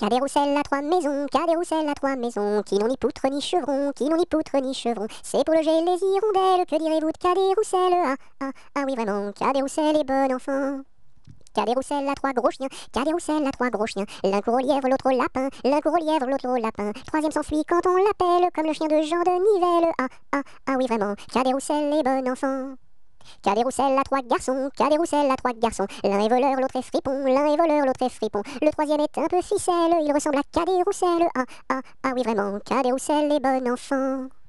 Cadet a trois maisons, Cadet a trois maisons, qui n'ont ni poutre ni chevron, qui n'ont ni poutre ni chevron. C'est pour loger les hirondelles, que direz-vous de Cadet Roussel? Ah, ah, ah oui vraiment, Cadet Roussel est bon enfant. Cadet Roussel a trois gros chiens, Cadet Roussel a trois gros chiens. L'un court au lièvre, l'autre au lapin, l'un court au lièvre, l'autre au lapin. Troisième s'enfuit quand on l'appelle, comme le chien de Jean de Nivelle. Ah, ah, ah oui vraiment, Cadet Roussel est bon enfant. Cadet Roussel a trois garçons, Cadet Roussel a trois garçons. L'un est voleur, l'autre est fripon, l'un est voleur, l'autre est fripon. Le troisième est un peu ficelle, il ressemble à Cadet Roussel. Ah, ah, ah oui vraiment, Cadet Roussel est bon enfant.